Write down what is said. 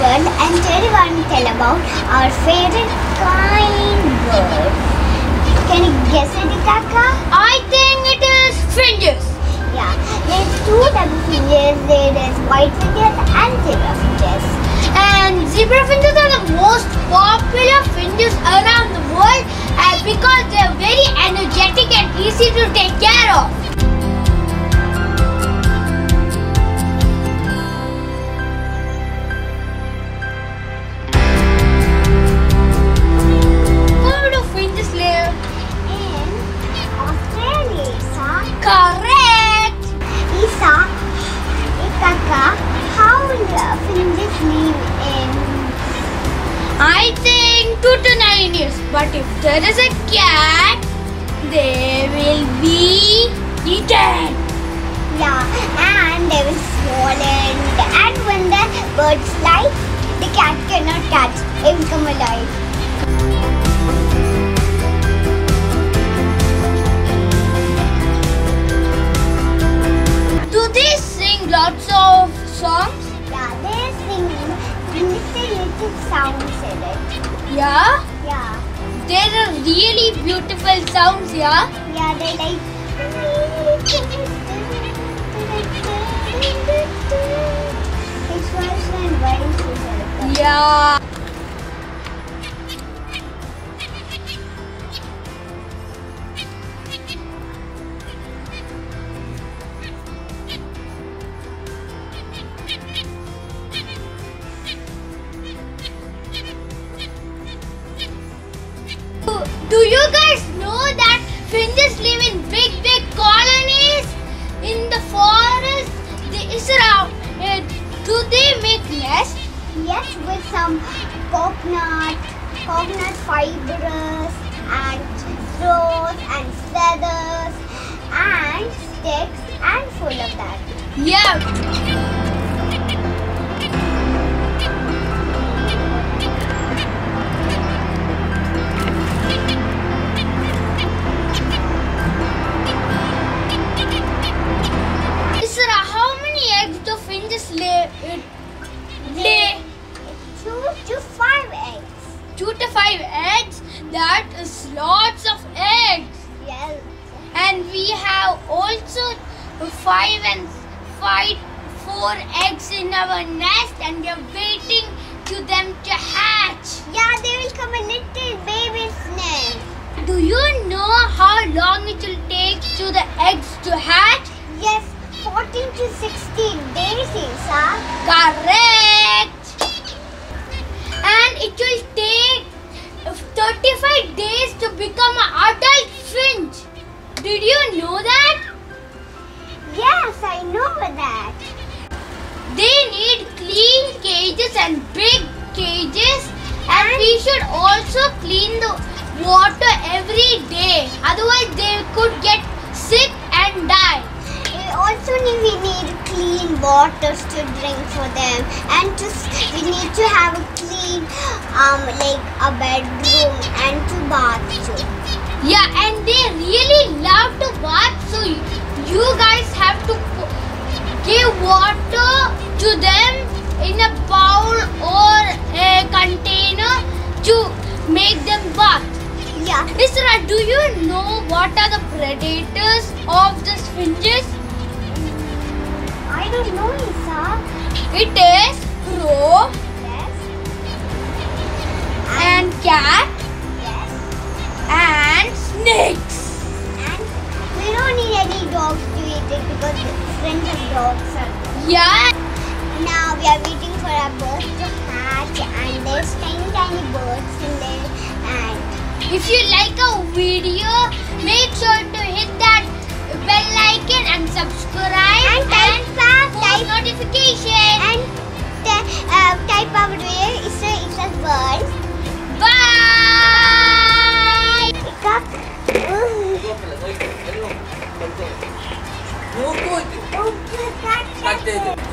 tell about our favorite kind bird. Can you guess it, Kaka? I think it is finches. Yeah, there's two types of finches. There is white finches and zebra finches. And zebra finches are the most popular finches around the world and because they are very energetic and easy to take care of. But if there is a cat, they will be eaten. Yeah, and they will swollen. And when the birds fly, the cat cannot catch. It will come alive. Do they sing lots of songs? Yeah, they sing little little sounds eh, in it. Yeah. Yeah, There are really beautiful sounds, yeah. yeah, they like. It's also very sweet. Yeah. Do you guys know that finches live in big, big colonies in the forest? They is around. Uh, do they make nests? Yes, with some coconut, coconut fibers and straws and feathers and sticks and full of that. Yeah. Two to five eggs. Two to five eggs. That is lots of eggs. Yes. And we have also five and five, four eggs in our nest, and we are waiting to them to hatch. Yeah, they will come a little baby snail. Do you know how long it will take to the eggs to hatch? Yes, 14 to 16 days, Isa. Correct. I know that. They need clean cages and big cages and we should also clean the water every day. Otherwise they could get sick and die. We also need, we need clean waters to drink for them and to, we need to have a clean um like a bedroom and to bath. Yeah, and they really love to bath so y- you guys water to them in a bowl or a container to make them bath. Yeah, Israa, do you know what are the predators of the finches? I don't know, Isa. It is Yeah. Now we are waiting for our birds to hatch and there's tiny tiny birds in there and If you like our video, make sure to hit that bell icon and subscribe and type up post type notification. and t- uh, type our way is a is a bird. Bye. 乗り越えて待ってて。